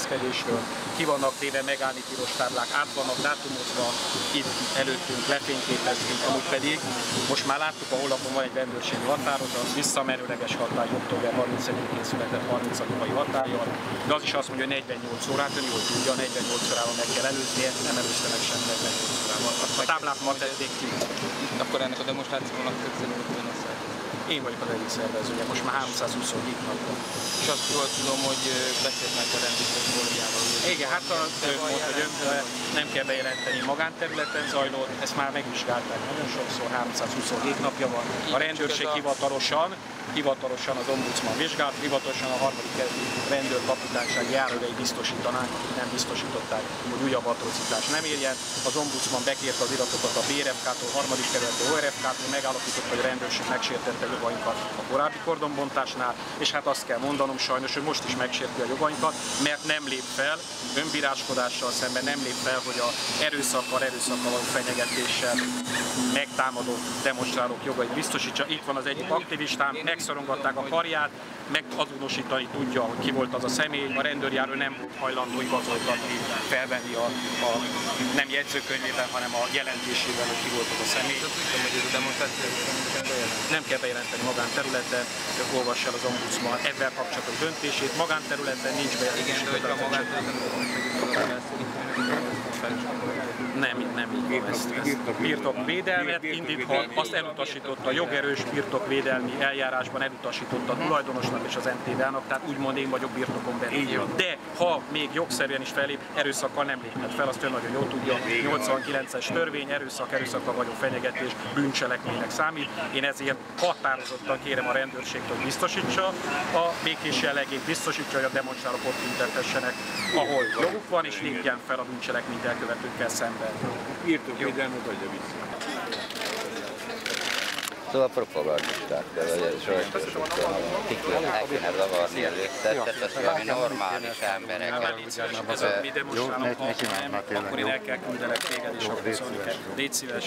intézkedésről. Ki vannak téve megállni piros táblák, át vannak dátumozva, itt előttünk lefényképeztünk, amúgy pedig most már láttuk a honlapon van egy rendőrségi határozat, visszamenőleges hatály október 31-én született 30 mai hatállyal, de az is azt mondja, hogy 48 órát, ön jól tudja, 48 órával meg kell előzni, nem előzte meg sem 48 órával. A táblát ma tették ki. Akkor ennek a demonstrációnak köszönhetően a én vagyok az egyik szervezője, most már 327 napban. És azt jól tudom, hogy beszélnek a rendőrség kollégiával. Igen, hát a mondta, hogy nem kell bejelenteni magánterületen zajlott, ezt már megvizsgálták nagyon sokszor, 327 napja van. A rendőrség hivatalosan hivatalosan az ombudsman vizsgált, hivatalosan a harmadik rendőrkapitányság járóvei biztosítanánk, akik nem biztosították, hogy újabb atrocitás nem érjen. Az ombudsman bekérte az iratokat a BRFK-tól, harmadik kerülettől, ORFK-tól, megállapította, hogy a rendőrség megsértette jogainkat a korábbi kordonbontásnál, és hát azt kell mondanom sajnos, hogy most is megsérti a jogainkat, mert nem lép fel, önbíráskodással szemben nem lép fel, hogy a erőszakkal, erőszakkal való fenyegetéssel megtámadó demonstrálók jogait biztosítsa. Itt van az egyik aktivistám, megszorongatták a karját, megazonosítani tudja, hogy ki volt az a személy. A rendőrjáró nem hajlandó igazoltatni, felvenni a, a nem jegyzőkönyvében, hanem a jelentésével, hogy ki volt az a személy. Nem kell bejelenteni magánterületen, olvass el az ombudsman ebben kapcsolatos döntését. Magánterületen nincs bejelentés. Igen, de hogy a magánterületen nem, nem így van. Ezt, ezt birtokvédelmet indíthat, azt elutasította a jogerős birtokvédelmi eljárásban elutasította a tulajdonosnak és az NTV-nak, tehát úgymond én vagyok birtokon belül. De ha még jogszerűen is felép, erőszakkal nem léphet fel, azt ön nagyon jól tudja. 89-es törvény, erőszak, erőszakkal vagyok fenyegetés, bűncselekménynek számít. Én ezért határozottan kérem a rendőrségtől, hogy biztosítsa a békés jellegét, biztosítsa, hogy a demonstrálók ott tüntethessenek, ahol joguk van, és lépjen fel a bűncselekményt elkövetőkkel szemben. Írtuk védelmet, adja vissza. Szóval propagandisták, de sajtósokon el kéne zavarni előtte, tehát az valami normális embereket. Mi demonstrálunk, ha akkor én el kell küldenek téged, és akkor szólni kell. Légy szíves,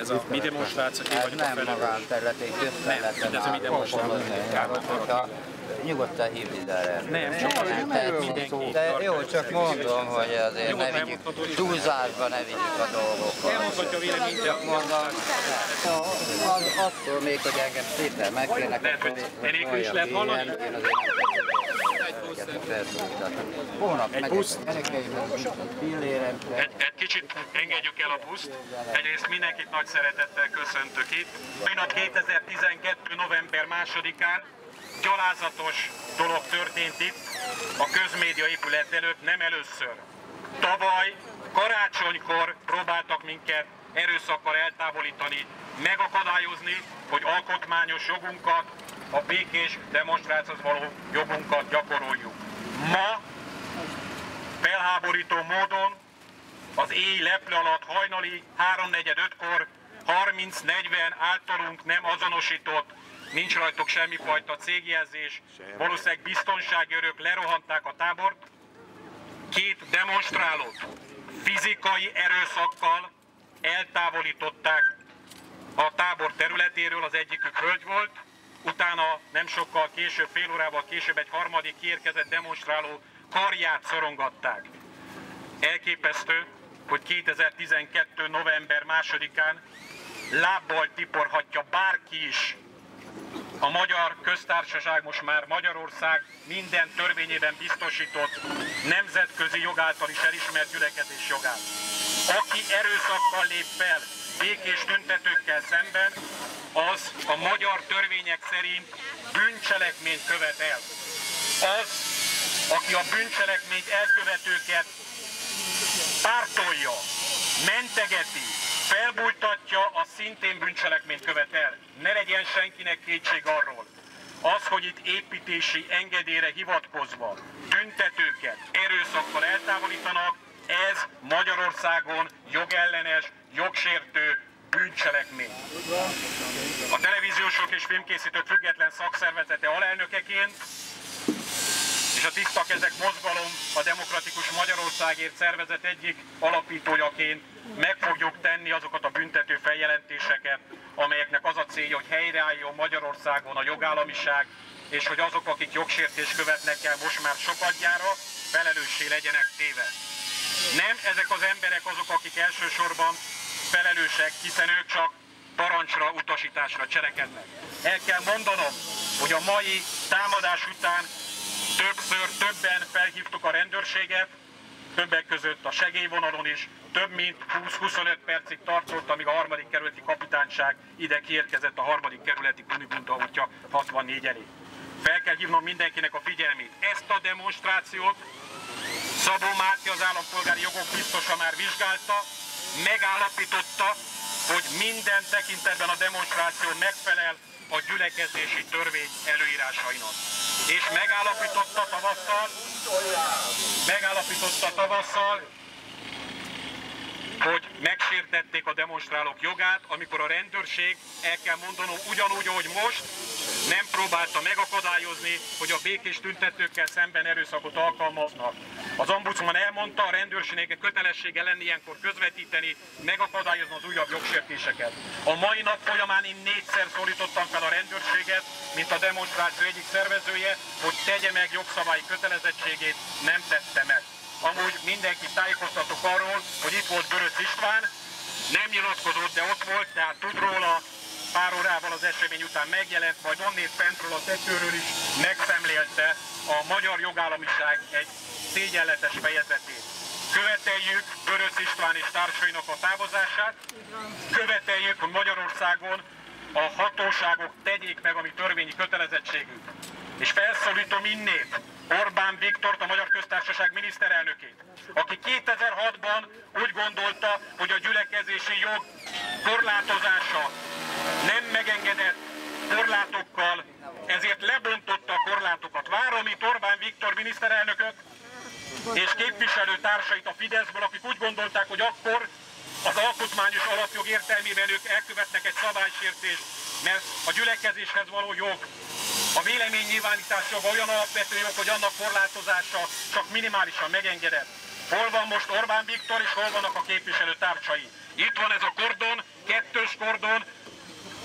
ez a mi demonstráció, én vagyok a Nem magánterületén, közterületen Nem, ez a mi demonstráció nyugodtan ide erre. Nem, csak azért, mert mindenki. De jó, csak mondom, hogy azért ne vigyük, túlzásba ne vigyük a dolgokat. Elmondhatja véleményt, Csak mondom, az, attól még, hogy engem szépen megkérnek, hogy enélkül is lehet hallani? Hónap Egy busz? Egy, egy kicsit engedjük el a buszt. Egyrészt mindenkit nagy szeretettel köszöntök itt. Pillanat 2012. november másodikán gyalázatos dolog történt itt a közmédia épület előtt nem először. Tavaly karácsonykor próbáltak minket erőszakkal eltávolítani, megakadályozni, hogy alkotmányos jogunkat, a békés demonstrációhoz való jogunkat gyakoroljuk. Ma felháborító módon az éj leple alatt hajnali 3-4-5-kor 30-40 általunk nem azonosított nincs rajtuk semmifajta cégjelzés, valószínűleg biztonsági örök lerohanták a tábort, két demonstrálót fizikai erőszakkal eltávolították a tábor területéről, az egyikük hölgy volt, utána nem sokkal később, fél órával később egy harmadik kiérkezett demonstráló karját szorongatták. Elképesztő, hogy 2012. november másodikán lábbal tiporhatja bárki is a magyar köztársaság most már Magyarország minden törvényében biztosított nemzetközi jogáltal is elismert gyülekezés jogát. Aki erőszakkal lép fel békés tüntetőkkel szemben, az a magyar törvények szerint bűncselekményt követ el. Az, aki a bűncselekményt elkövetőket pártolja, mentegeti, felbújtatja, a szintén bűncselekményt követ el. Ne legyen senkinek kétség arról. Az, hogy itt építési engedélyre hivatkozva tüntetőket erőszakkal eltávolítanak, ez Magyarországon jogellenes, jogsértő bűncselekmény. A televíziósok és filmkészítők független szakszervezete alelnökeként és a Tiszta Kezek Mozgalom a Demokratikus Magyarországért szervezet egyik alapítójaként meg fogjuk tenni azokat a büntető feljelentéseket, amelyeknek az a célja, hogy helyreálljon Magyarországon a jogállamiság, és hogy azok, akik jogsértés követnek el most már sokadjára, felelőssé legyenek téve. Nem ezek az emberek azok, akik elsősorban felelősek, hiszen ők csak parancsra, utasításra cselekednek. El kell mondanom, hogy a mai támadás után többször, többen felhívtuk a rendőrséget, többek között a segélyvonalon is, több mint 20-25 percig tartott, amíg a harmadik kerületi kapitányság ide kiérkezett a harmadik kerületi Kunibunta útja 64 elé. Fel kell hívnom mindenkinek a figyelmét. Ezt a demonstrációt Szabó Máté az állampolgári jogok biztosa már vizsgálta, megállapította, hogy minden tekintetben a demonstráció megfelel a gyülekezési törvény előírásainak. És megállapította tavasszal, megállapította tavasszal, megsértették a demonstrálók jogát, amikor a rendőrség, el kell mondanom, ugyanúgy, ahogy most, nem próbálta megakadályozni, hogy a békés tüntetőkkel szemben erőszakot alkalmaznak. Az ombudsman elmondta, a rendőrségnek kötelessége lenni ilyenkor közvetíteni, megakadályozni az újabb jogsértéseket. A mai nap folyamán én négyszer szólítottam fel a rendőrséget, mint a demonstráció egyik szervezője, hogy tegye meg jogszabályi kötelezettségét, nem tette meg. Amúgy mindenki tájékoztatok arról, hogy itt volt Görös István, nem nyilatkozott, de ott volt, tehát tud róla, pár órával az esemény után megjelent, majd onnét fentről a tetőről is megszemlélte a magyar jogállamiság egy szégyenletes fejezetét. Követeljük Görös István és társainak a távozását, követeljük, hogy Magyarországon a hatóságok tegyék meg a törvényi kötelezettségünk. És felszólítom innét Orbán Viktort, a Magyar Köztársaság miniszterelnökét, aki 2006-ban úgy gondolta, hogy a gyülekezési jog korlátozása nem megengedett korlátokkal, ezért lebontotta a korlátokat. Várom itt Orbán Viktor miniszterelnököt és képviselő társait a Fideszből, akik úgy gondolták, hogy akkor az alkotmányos alapjog értelmében ők elkövetnek egy szabálysértést, mert a gyülekezéshez való jog, a véleménynyilvánítás joga olyan alapvető jog, hogy annak korlátozása csak minimálisan megengedett. Hol van most Orbán Viktor, és hol vannak a képviselő társai? Itt van ez a kordon, kettős kordon,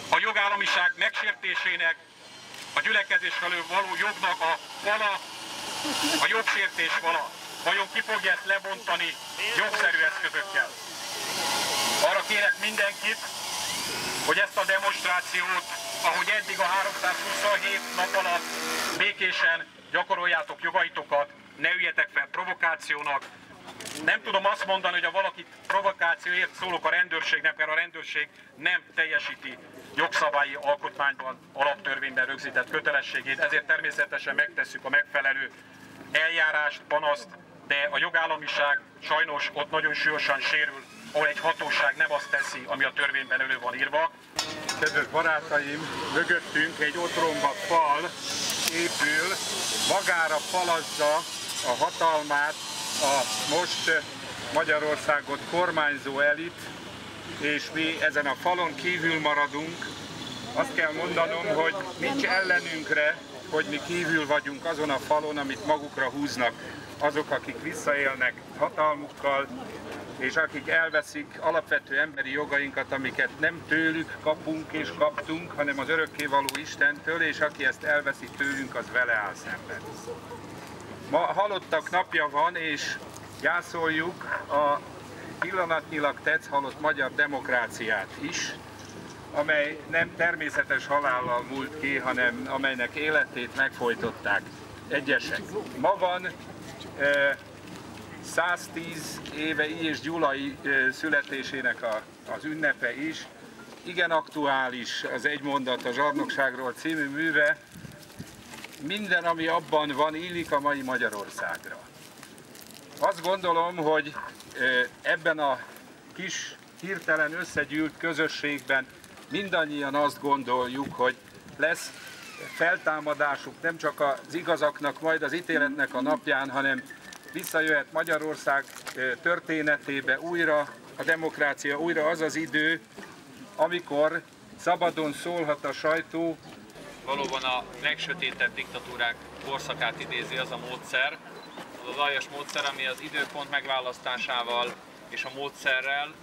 a jogállamiság megsértésének, a gyülekezés felől való jognak a vala, a jogsértés vala. Vajon ki fogja ezt lebontani jogszerű eszközökkel? Arra kérek mindenkit, hogy ezt a demonstrációt, ahogy eddig a 327 nap alatt békésen gyakoroljátok jogaitokat, ne üljetek fel provokációnak, nem tudom azt mondani, hogy a valakit provokációért szólok a rendőrségnek, mert a rendőrség nem teljesíti jogszabályi alkotmányban, alaptörvényben rögzített kötelességét, ezért természetesen megtesszük a megfelelő eljárást, panaszt, de a jogállamiság sajnos ott nagyon súlyosan sérül, ahol egy hatóság nem azt teszi, ami a törvényben elő van írva. Kedves barátaim, mögöttünk egy otromba fal épül, magára falazza a hatalmát a most Magyarországot kormányzó elit, és mi ezen a falon kívül maradunk. Azt kell mondanom, hogy nincs ellenünkre, hogy mi kívül vagyunk azon a falon, amit magukra húznak azok, akik visszaélnek hatalmukkal, és akik elveszik alapvető emberi jogainkat, amiket nem tőlük kapunk és kaptunk, hanem az örökkévaló Istentől, és aki ezt elveszi tőlünk, az vele áll szemben. Ma halottak napja van, és gyászoljuk a pillanatnyilag tetsz halott magyar demokráciát is, amely nem természetes halállal múlt ki, hanem amelynek életét megfojtották egyesek. Ma van 110 éve és Gyulai születésének a, az ünnepe is. Igen aktuális az Egy mondat a zsarnokságról című műve. Minden, ami abban van, illik a mai Magyarországra. Azt gondolom, hogy ebben a kis hirtelen összegyűlt közösségben mindannyian azt gondoljuk, hogy lesz feltámadásuk nem csak az igazaknak, majd az ítéletnek a napján, hanem visszajöhet Magyarország történetébe újra, a demokrácia újra az az idő, amikor szabadon szólhat a sajtó. Valóban a legsötétebb diktatúrák korszakát idézi az a módszer, az az aljas módszer, ami az időpont megválasztásával és a módszerrel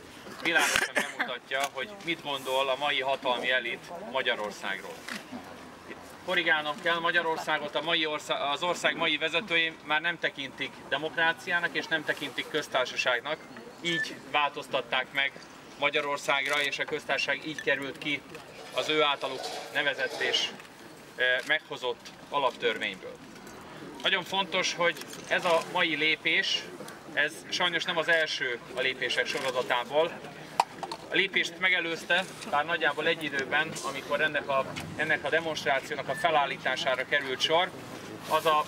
világosan bemutatja, hogy mit gondol a mai hatalmi elit Magyarországról. Korrigálnom kell, Magyarországot a mai ország, az ország mai vezetői már nem tekintik demokráciának és nem tekintik köztársaságnak. Így változtatták meg Magyarországra, és a köztársaság így került ki az ő általuk nevezett és eh, meghozott alaptörvényből. Nagyon fontos, hogy ez a mai lépés, ez sajnos nem az első a lépések sorozatából. A lépést megelőzte, bár nagyjából egy időben, amikor ennek a, ennek a demonstrációnak a felállítására került sor, az a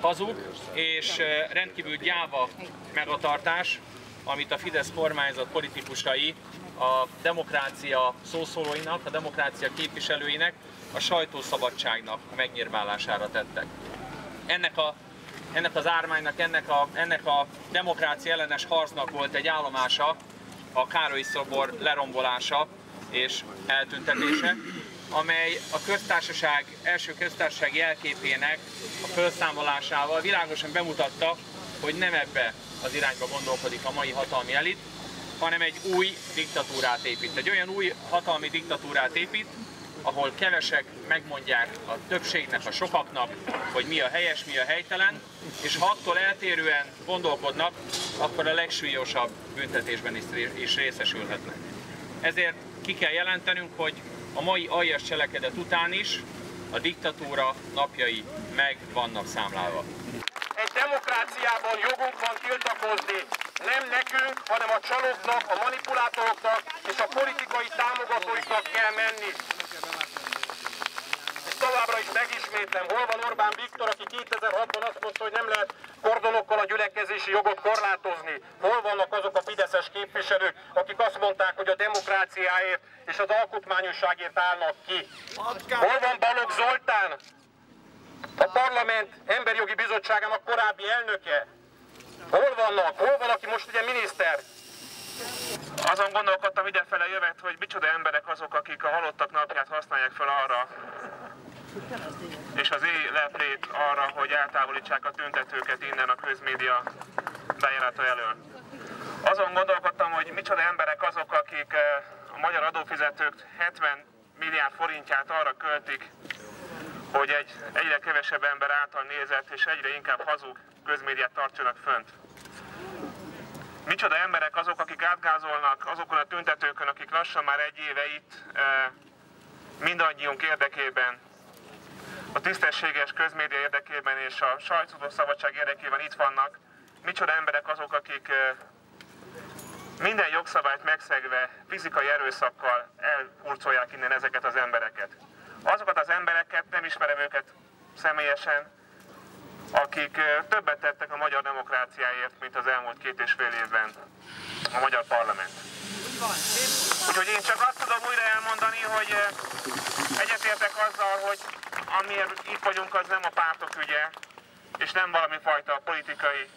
hazug és eh, rendkívül gyáva megatartás, amit a Fidesz kormányzat politikusai a demokrácia szószólóinak, a demokrácia képviselőinek, a sajtószabadságnak a megnyírválására tettek. Ennek, a, ennek az ármánynak, ennek a, ennek a demokrácia ellenes harcnak volt egy állomása, a Károly szobor lerombolása és eltüntetése, amely a köztársaság, első köztársaság jelképének a felszámolásával világosan bemutatta, hogy nem ebbe az irányba gondolkodik a mai hatalmi elit, hanem egy új diktatúrát épít. Egy olyan új hatalmi diktatúrát épít, ahol kevesek megmondják a többségnek, a sokaknak, hogy mi a helyes, mi a helytelen, és ha attól eltérően gondolkodnak, akkor a legsúlyosabb büntetésben is részesülhetnek. Ezért ki kell jelentenünk, hogy a mai aljas cselekedet után is a diktatúra napjai meg vannak számlálva. Egy demokráciában jogunk van tiltakozni, nem nekünk, hanem a csalóknak, a manipulátoroknak és a politikai támogatóiknak kell menni. Továbbra is megismétlem, hol van Orbán Viktor, aki 2006-ban azt mondta, hogy nem lehet kordonokkal a gyülekezési jogot korlátozni. Hol vannak azok a fideszes képviselők, akik azt mondták, hogy a demokráciáért és az alkotmányosságért állnak ki. Hol van Balogh Zoltán, a parlament emberjogi bizottságának korábbi elnöke. Hol vannak? Hol van, aki most ugye miniszter? Azon gondolkodtam idefele jövet, hogy micsoda emberek azok, akik a halottak napját használják fel arra, és az leplét arra, hogy eltávolítsák a tüntetőket innen a közmédia bejárata elől. Azon gondolkodtam, hogy micsoda emberek azok, akik eh, a magyar adófizetők 70 milliárd forintját arra költik, hogy egy egyre kevesebb ember által nézett és egyre inkább hazug közmédiát tartsanak fönt. Micsoda emberek azok, akik átgázolnak azokon a tüntetőkön, akik lassan már egy éve itt e, mindannyiunk érdekében, a tisztességes közmédia érdekében és a sajtószabadság érdekében itt vannak. Micsoda emberek azok, akik minden jogszabályt megszegve fizikai erőszakkal elhurcolják innen ezeket az embereket azokat az embereket, nem ismerem őket személyesen, akik többet tettek a magyar demokráciáért, mint az elmúlt két és fél évben a magyar parlament. Úgyhogy én csak azt tudom újra elmondani, hogy egyetértek azzal, hogy amiért itt vagyunk, az nem a pártok ügye, és nem valami fajta politikai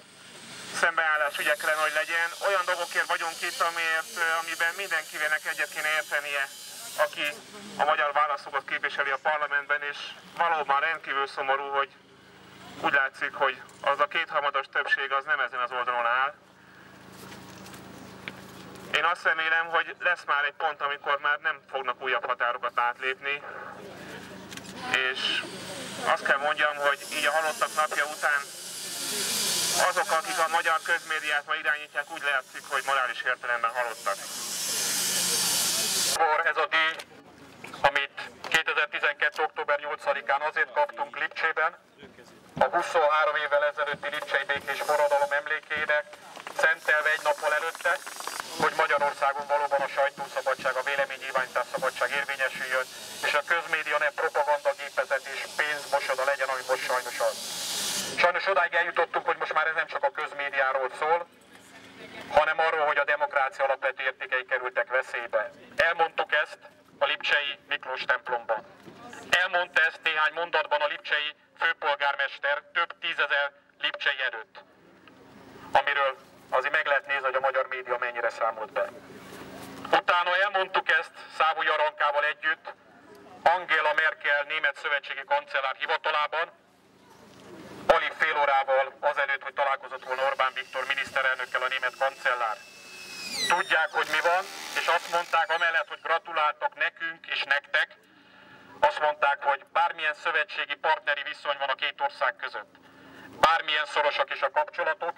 szembeállás ügye hogy legyen. Olyan dolgokért vagyunk itt, amiért, amiben mindenkinek egyet kéne értenie aki a magyar válaszokat képviseli a parlamentben, és valóban rendkívül szomorú, hogy úgy látszik, hogy az a kétharmados többség az nem ezen az oldalon áll. Én azt remélem, hogy lesz már egy pont, amikor már nem fognak újabb határokat átlépni, és azt kell mondjam, hogy így a halottak napja után azok, akik a magyar közmédiát ma irányítják, úgy látszik, hogy morális értelemben halottak. Ez a díj, amit 2012. október 8-án azért kaptunk Lipcsében, a 23 évvel ezelőtti Lipcsei békés forradalom emlékének, szentelve egy nappal előtte, hogy Magyarországon valóban a sajtószabadság, a véleménynyilvánítás szabadság érvényesüljön, és a közmédia ne propaganda gépezet és pénzmosoda legyen, ami most sajnos az. Sajnos odáig eljutottunk, hogy most már ez nem csak közmédiáról szól, hanem arról, hogy a demokrácia alapvető értékei kerültek veszélybe. Elmondtuk ezt a Lipcsei Miklós templomban. Elmondta ezt néhány mondatban a Lipcsei főpolgármester több tízezer Lipcsei előtt, amiről azért meg lehet nézni, hogy a magyar média mennyire számolt be. Utána elmondtuk ezt Szávú Jarankával együtt, Angela Merkel német szövetségi kancellár hivatalában, fél órával azelőtt, hogy találkozott volna Orbán Viktor miniszterelnökkel a német kancellár. tudják, hogy mi van, és azt mondták, amellett, hogy gratuláltak nekünk és nektek, azt mondták, hogy bármilyen szövetségi partneri viszony van a két ország között, bármilyen szorosak is a kapcsolatok,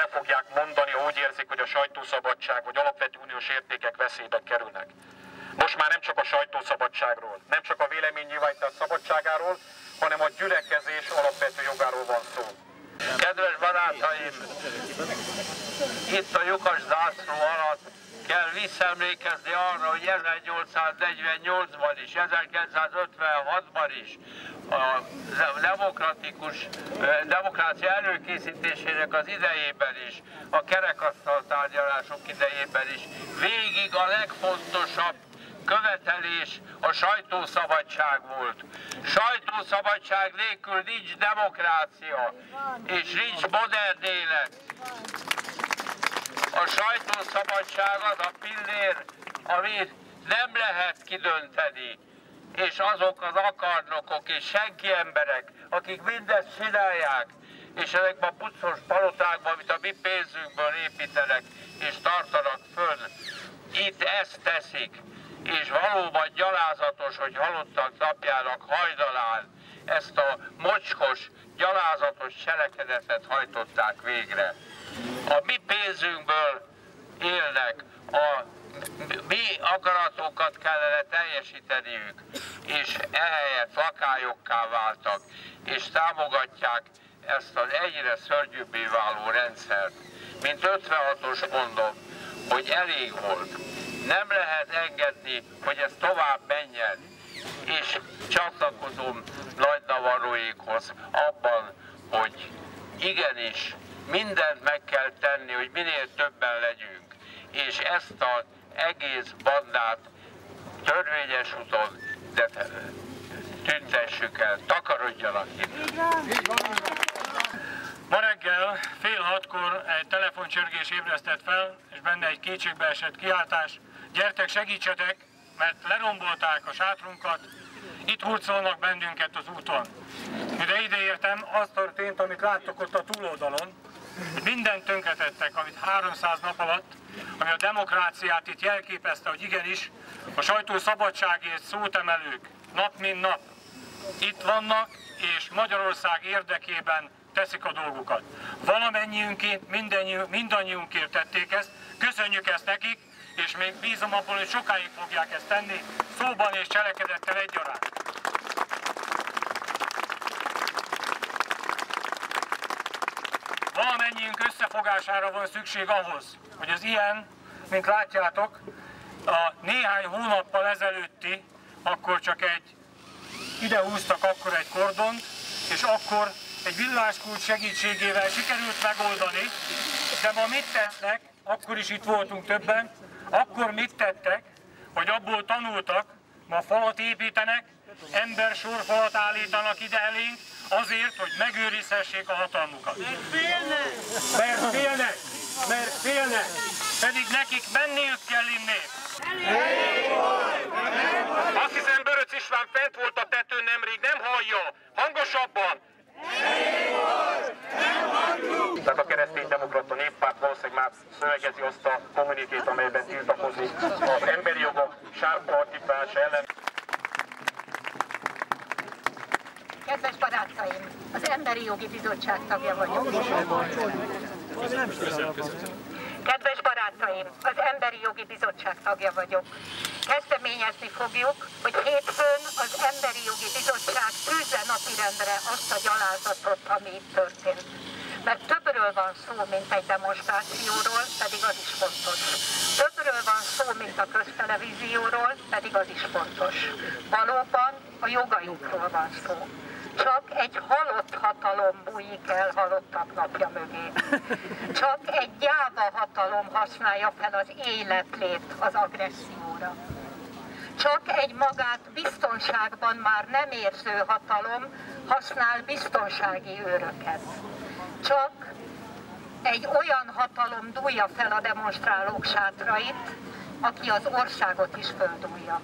el fogják mondani, úgy érzik, hogy a sajtószabadság vagy alapvető uniós értékek veszélybe kerülnek. Most már nem csak a sajtószabadságról, nem csak a véleménynyilvánítás szabadságáról, hanem a gyülekezés alapvető jogáról van szó. Kedves barátaim, itt a lyukas zászló alatt kell visszaemlékezni arra, hogy 1848-ban is, 1956-ban is a demokratikus demokrácia előkészítésének az idejében is, a kerekasztal tárgyalások idejében is végig a legfontosabb követelés a sajtószabadság volt. Sajtószabadság nélkül nincs demokrácia, és nincs modern élet. A sajtószabadság az a pillér, amit nem lehet kidönteni. És azok az akarnokok és senki emberek, akik mindezt csinálják, és ezekben a puccos palotákban, amit a mi pénzünkből építenek és tartanak fönn, itt ezt teszik és valóban gyalázatos, hogy halottak napjának hajdalán ezt a mocskos, gyalázatos cselekedetet hajtották végre. A mi pénzünkből élnek, a mi akaratunkat kellene teljesíteniük, és ehelyett lakályokká váltak, és támogatják ezt az egyre szörnyűbbé váló rendszert. Mint 56-os mondom, hogy elég volt nem lehet engedni, hogy ez tovább menjen, és csatlakozom nagy navarróékhoz abban, hogy igenis mindent meg kell tenni, hogy minél többen legyünk, és ezt az egész bandát törvényes úton, de tüntessük el, takarodjanak. Ma reggel fél hatkor egy telefoncsörgés ébresztett fel, és benne egy kétségbeesett kiáltás, gyertek segítsetek, mert lerombolták a sátrunkat, itt hurcolnak bennünket az úton. Mire ide értem, az történt, amit láttok ott a túloldalon, mindent tönkretettek, amit 300 nap alatt, ami a demokráciát itt jelképezte, hogy igenis, a sajtó szabadságért szót emelők nap mint nap itt vannak, és Magyarország érdekében teszik a dolgukat. Valamennyiünként, mindannyiunkért tették ezt, köszönjük ezt nekik, és még bízom abból, hogy sokáig fogják ezt tenni, szóban és cselekedettel egyaránt. Valamennyiünk összefogására van szükség ahhoz, hogy az ilyen, mint látjátok, a néhány hónappal ezelőtti, akkor csak egy, ide húztak akkor egy kordont, és akkor egy villáskult segítségével sikerült megoldani, de ma mit tesznek, akkor is itt voltunk többen, akkor mit tettek, hogy abból tanultak, ma falat építenek, embersorfalat állítanak ide elénk, azért, hogy megőrizhessék a hatalmukat. Mert félnek! Mert félnek! Mert félnek! Pedig nekik menniük kell innét! Azt hiszem Böröc István fent volt a tetőn nemrég, nem hallja! Hangosabban! Tehát a kereszténydemokrata néppárt valószínűleg már szövegezi azt a kommunikét, amelyben tiltakozik az emberi jogok sárpartipása ellen. Kedves barátaim, az Emberi Jogi Bizottság tagja vagyok. Kedves barátaim, az Emberi Jogi Bizottság tagja vagyok. Kezdeményezni fogjuk, hogy hétfőn az Emberi Jogi Bizottság tűzze napirendre azt a gyalázatot, ami itt történt. Mert többről van szó, mint egy demonstrációról, pedig az is fontos. Többről van szó, mint a köztelevízióról, pedig az is fontos. Valóban a jogainkról van szó csak egy halott hatalom bújik el halottak napja mögé. Csak egy gyáva hatalom használja fel az életlét az agresszióra. Csak egy magát biztonságban már nem érző hatalom használ biztonsági őröket. Csak egy olyan hatalom dúlja fel a demonstrálók sátrait, aki az országot is földúlja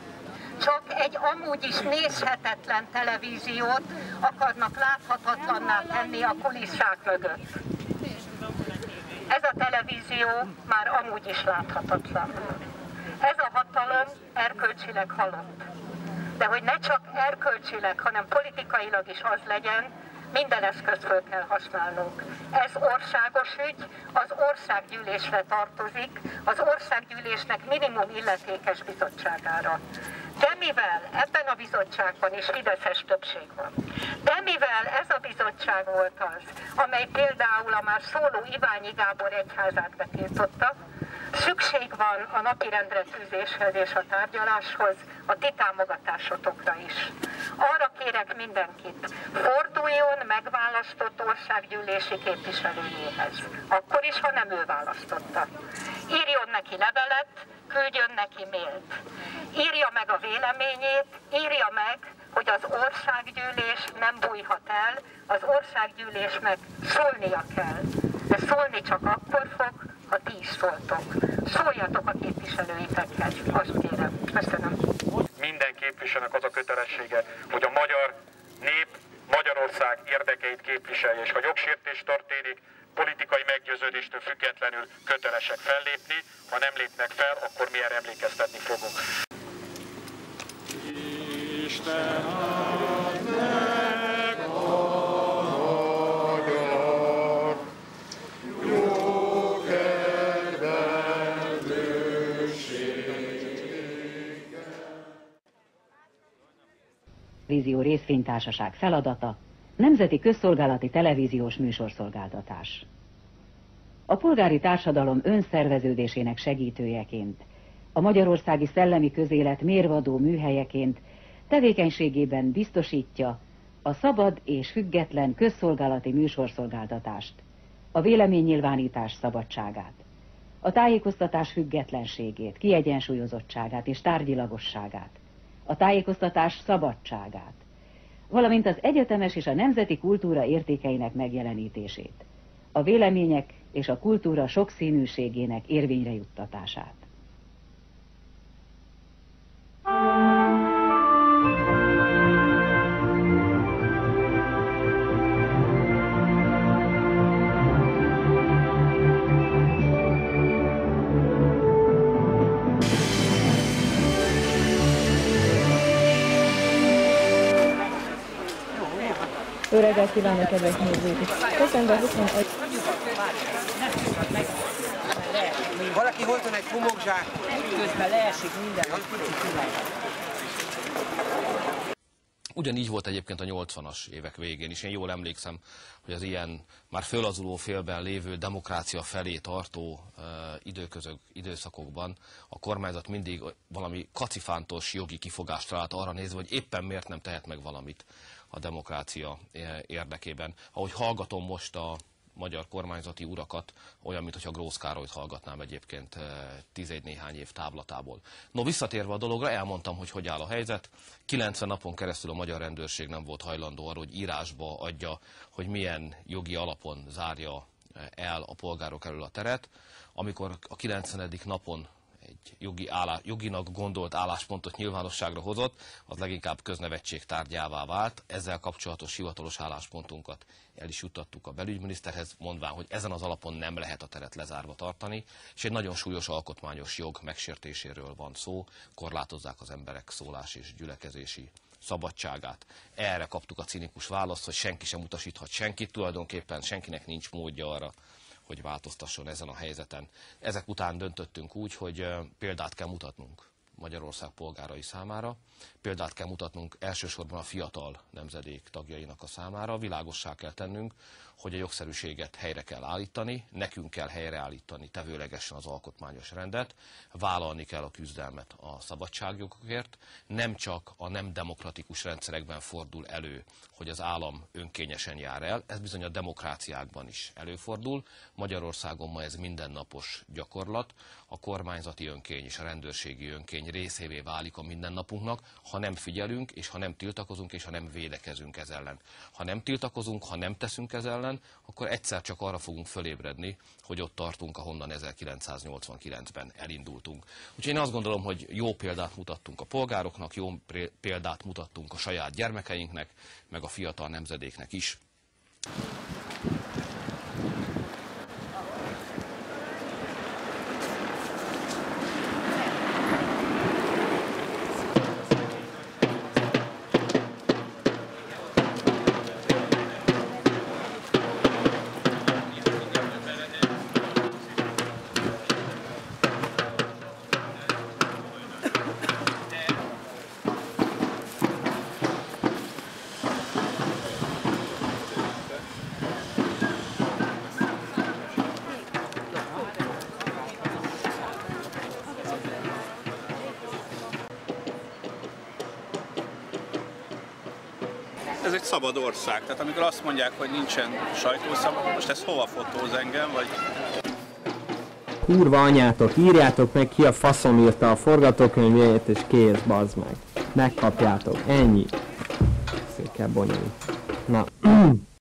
csak egy amúgy is nézhetetlen televíziót akarnak láthatatlanná tenni a kulisszák mögött. Ez a televízió már amúgy is láthatatlan. Ez a hatalom erkölcsileg halott. De hogy ne csak erkölcsileg, hanem politikailag is az legyen, minden eszközt föl kell használnunk. Ez országos ügy, az országgyűlésre tartozik, az országgyűlésnek minimum illetékes bizottságára. De mivel ebben a bizottságban is fideszes többség van, de mivel ez a bizottság volt az, amely például a már szóló Iványi Gábor egyházát betiltotta, Szükség van a napirendre tűzéshez és a tárgyaláshoz, a ti támogatásotokra is. Arra kérek mindenkit, forduljon megválasztott országgyűlési képviselőjéhez. Akkor is, ha nem ő választotta. Írjon neki levelet, küldjön neki mailt. Írja meg a véleményét, írja meg, hogy az országgyűlés nem bújhat el, az országgyűlésnek szólnia kell. De szólni csak akkor fog, ha ti is szóltok. Szóljatok a képviselőitekhez, azt kérem. Köszönöm. Minden képviselőnek az a kötelessége, hogy a magyar nép Magyarország érdekeit képviselje, és ha jogsértés történik, politikai meggyőződéstől függetlenül kötelesek fellépni, ha nem lépnek fel, akkor mi erre emlékeztetni fogunk. Isten Vízió részvénytársaság feladata, Nemzeti Közszolgálati Televíziós Műsorszolgáltatás. A polgári társadalom önszerveződésének segítőjeként, a magyarországi szellemi közélet mérvadó műhelyeként tevékenységében biztosítja a szabad és független közszolgálati műsorszolgáltatást, a véleménynyilvánítás szabadságát, a tájékoztatás függetlenségét, kiegyensúlyozottságát és tárgyilagosságát, a tájékoztatás szabadságát, valamint az egyetemes és a nemzeti kultúra értékeinek megjelenítését, a vélemények és a kultúra sokszínűségének érvényre juttatását. Jó reggelt kívánok, kedves nézők! Köszönöm, 21... Valaki hozton egy homokzsák. Közben leesik minden, Ugyanígy volt egyébként a 80-as évek végén is. Én jól emlékszem, hogy az ilyen már fölazuló félben lévő demokrácia felé tartó uh, időközök, időszakokban a kormányzat mindig valami kacifántos jogi kifogást talált arra nézve, hogy éppen miért nem tehet meg valamit a demokrácia eh, érdekében. Ahogy hallgatom most a magyar kormányzati urakat, olyan, mintha Grósz Károlyt hallgatnám egyébként eh, tizegy néhány év táblatából. No, visszatérve a dologra, elmondtam, hogy hogy áll a helyzet. 90 napon keresztül a magyar rendőrség nem volt hajlandó arra, hogy írásba adja, hogy milyen jogi alapon zárja eh, el a polgárok elől a teret. Amikor a 90. napon egy jogi állá, joginak gondolt álláspontot nyilvánosságra hozott, az leginkább köznevetség tárgyává vált. Ezzel kapcsolatos hivatalos álláspontunkat el is juttattuk a belügyminiszterhez, mondván, hogy ezen az alapon nem lehet a teret lezárva tartani, és egy nagyon súlyos alkotmányos jog megsértéséről van szó, korlátozzák az emberek szólás és gyülekezési szabadságát. Erre kaptuk a cinikus választ, hogy senki sem utasíthat senkit, tulajdonképpen senkinek nincs módja arra, hogy változtasson ezen a helyzeten. Ezek után döntöttünk úgy, hogy példát kell mutatnunk Magyarország polgárai számára. Példát kell mutatnunk elsősorban a fiatal nemzedék tagjainak a számára. Világossá kell tennünk, hogy a jogszerűséget helyre kell állítani, nekünk kell helyreállítani tevőlegesen az alkotmányos rendet, vállalni kell a küzdelmet a szabadságjogokért. Nem csak a nem demokratikus rendszerekben fordul elő, hogy az állam önkényesen jár el, ez bizony a demokráciákban is előfordul. Magyarországon ma ez mindennapos gyakorlat. A kormányzati önkény és a rendőrségi önkény részévé válik a mindennapunknak, ha nem figyelünk, és ha nem tiltakozunk, és ha nem védekezünk ez ellen. Ha nem tiltakozunk, ha nem teszünk ez ellen, akkor egyszer csak arra fogunk fölébredni, hogy ott tartunk, ahonnan 1989-ben elindultunk. Úgyhogy én azt gondolom, hogy jó példát mutattunk a polgároknak, jó példát mutattunk a saját gyermekeinknek, meg a fiatal nemzedéknek is. Szabad ország. Tehát amikor azt mondják, hogy nincsen sajtószabad, most ez hova fotóz engem, vagy Kurva anyátok, írjátok meg ki a faszom írta a forgatókönyvjét, és kész, bazd meg. Megkapjátok, ennyi. Székkel bonyolult. Na,